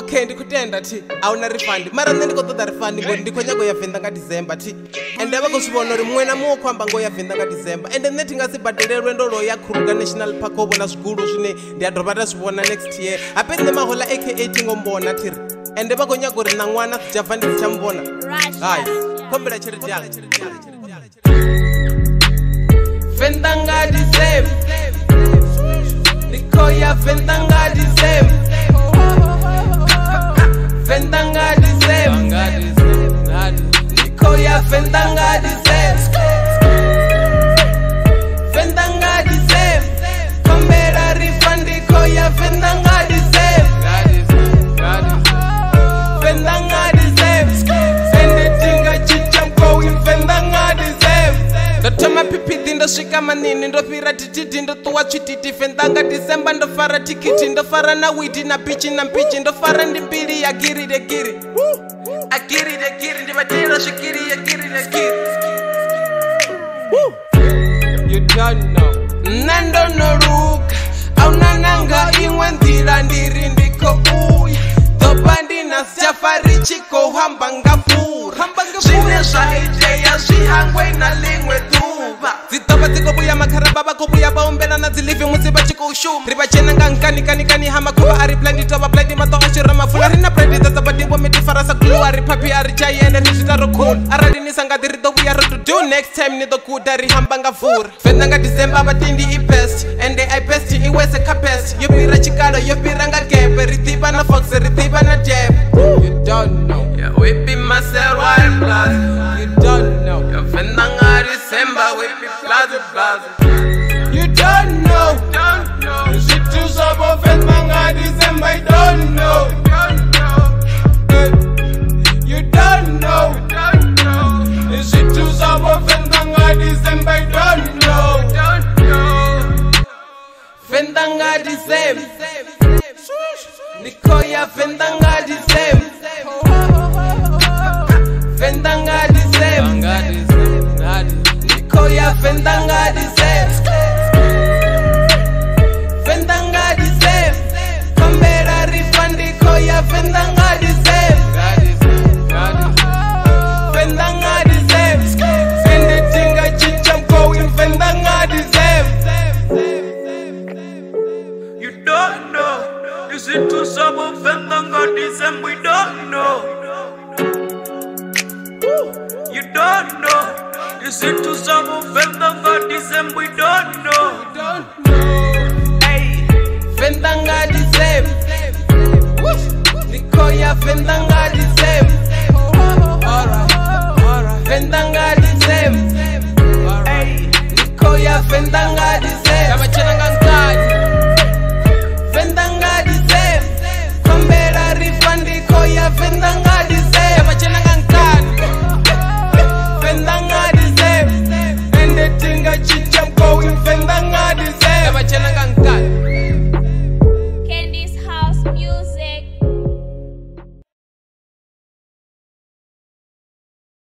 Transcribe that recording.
ok ndikutenda ti auna refund mara nne ndiko toda refund ngori ndikho nyago ya venda nga december ti ende vakho swivona uri mwena muwo khoamba ngo ya venda nga december ende nne tinga si badele lwendo lowo ya khuruga national park o vona swikulu swine ndiya dovha ta swivona next year hape nne mahola aka tingo mbona ti ri ende vakho nyaga uri na n'wana swijava ndi swicha mbona hayi khombela chiritiyanga venda nga december ndikho ya venda ya the same sense mapipidi ndo swika manini ndo fira tididi ndo ṱuwa tswititife ndanga disemba ndo fara tikiti ndo fara na widi na mpichi na mpichi ndo fara ndi mbili ya giri de giri a giri de giri ndi vatela swikiri ya giri de giri nna ndo no luka a wu na nanga iṅwe nḓila ndi ri ndi khou ya ḓo pa ndi na siafa ri tshi khou hamba nga pfura zwine zwa itea zwi hangwe na liṅwe ḓu ndakuba dzitopa dzikobuya makaraba vakobuya vaumbelana dzilivi musi va chikou shu ri vachena nga nkanikanikani hamakuva ari plandi tova plandi mato oxiro mafula ri na plandi dzadzabadingo mitifarasa kulu ari papi ari chayene ni switaro kul arali ni sanga diri to vuya roto do next time ni to kuda ri hamba nga vhura venda nga december vatindi i best ende i best i wese ka best yo fira chikalo yo fira nga gepe ri tiva na fox ri tiva na jepe closet. You don't know. Don't know. The shit to shop off and manga December. I don't know. You don't know. The shit to shop off and manga December. I don't know. Fendanga December. Nicoya Fendanga December. Fentanga the same. Fentanga the same. fentanga the same. Fentanga the same. fentanga the same. You don't know. Listen to some of Is it some summer, Vemba, December, We don't know. We don't know. Hey, Vendanga Dizem. Nicoya Vendanga Dizem. Vendanga December, Hey, Nicoya Vendanga December. vhavhachena nga ngu